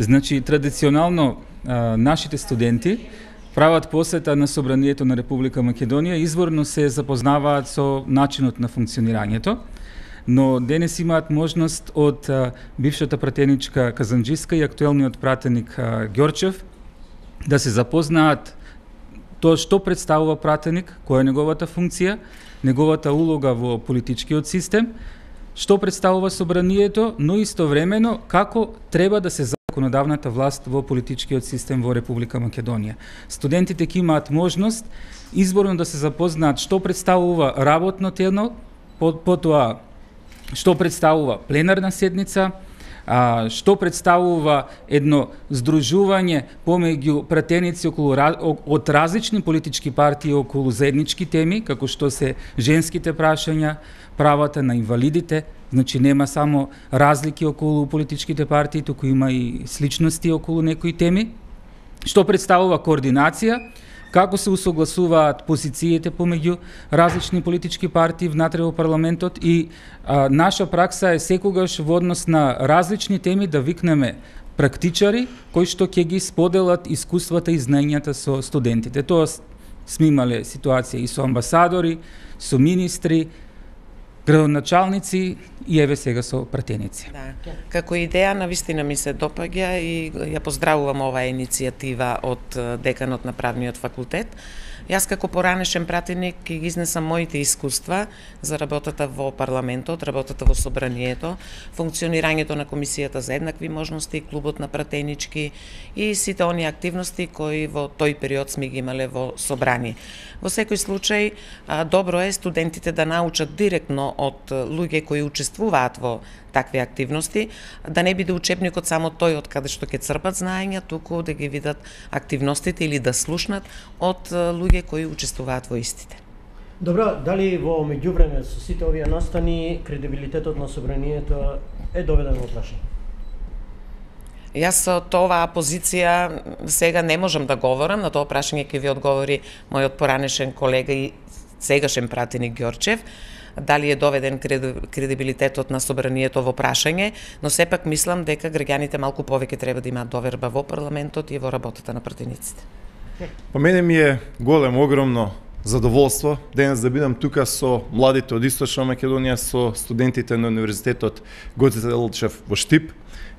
Значи, традиционално нашите студенти прават посета на Собранието на Република Македонија, изворно се запознаваат со начинот на функционирањето, но денес имаат можност од бившата пратеничка Казанджиска и актуелниот пратеник Ѓорчев да се запознаат тоа што представува пратеник, која е неговата функција, неговата улога во политичкиот систем, што представува собранието, но истовремено како треба да се законодавната власт во политичкиот систем во Република Македонија. Студентите ќе имаат можност изборно да се запознаат што представува работно тело, потоа што представува пленарна седница, а, што представува едно здружување помеѓу пратеници околу од различни политички партии околу заеднички теми, како што се женските прашања, правата на инвалидите, значи нема само разлики околу политичките партии, туку има и сличности околу некои теми, што представува координација, како се усогласуваат позициите помеѓу различни политички партии внатре во парламентот и а, наша пракса е секогаш во однос на различни теми да викнеме практичари кои што ќе ги споделат искуствата и знаењата со студентите. Тоа сме имале ситуација и со амбасадори, со министри, градоначалници и еве сега со пратеници. Да. Како идеја на вистина ми се допаѓа и ја поздравувам оваа иницијатива од деканот на правниот факултет Јас како поранешен пратеник ги изнесам моите искуства за работата во парламентот, работата во собранието, функционирањето на комисијата за еднакви можности, клубот на пратенички и сите оние активности кои во тој период сме ги имале во собрание. Во секој случај, добро е студентите да научат директно од луѓе кои учествуваат во такви активности, да не биде учебникот само тој од каде што ќе црпат знаења, туку да ги видат активностите или да слушнат од луѓе кои учествуваат во истите. Добро, дали во меѓувреме со сите овие настани кредибилитетот на собранието е доведен во прашање? Јас со оваа позиција сега не можам да говорам, на тоа прашање ќе ви одговори мојот поранешен колега и сегашен пратеник Ѓорчев дали е доведен кредибилитетот на собранието во прашање, но сепак мислам дека граѓаните малку повеќе треба да имаат доверба во парламентот и во работата на пратениците. По мене ми е голем огромно задоволство денес да бидам тука со младите од Источна Македонија, со студентите на Универзитетот Гоце Делчев во Штип.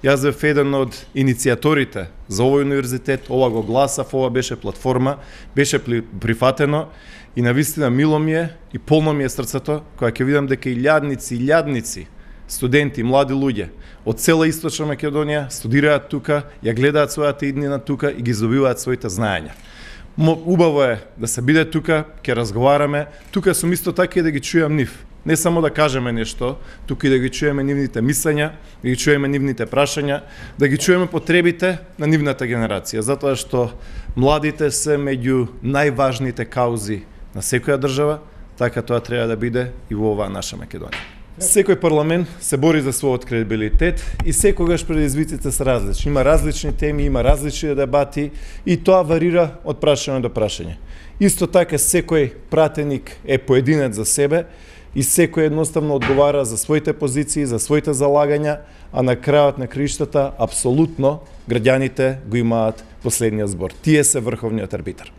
Јас бев еден од иницијаторите за овој универзитет, ова го гласав, ова беше платформа, беше прифатено И на вистина мило ми е и полно ми е срцето кога ќе видам дека и лјадници, и лјадници, студенти, млади луѓе од цела Источна Македонија студираат тука, ја гледаат својата иднина тука и ги здобиваат своите знаења. Убаво е да се биде тука, ќе разговараме. Тука сум исто така и да ги чујам нив. Не само да кажеме нешто, туку и да ги чуеме нивните мислења, да ги чуеме нивните прашања, да ги чуеме потребите на нивната генерација, затоа што младите се меѓу најважните каузи на секоја држава, така тоа треба да биде и во оваа наша Македонија. Секој парламент се бори за својот кредибилитет и секогаш предизвиците се различни. Има различни теми, има различни дебати и тоа варира од прашање до прашање. Исто така секој пратеник е поединец за себе и секој едноставно одговара за своите позиции, за своите залагања, а на крајот на криштата апсолутно граѓаните го имаат последниот збор. Тие се врховниот арбитар.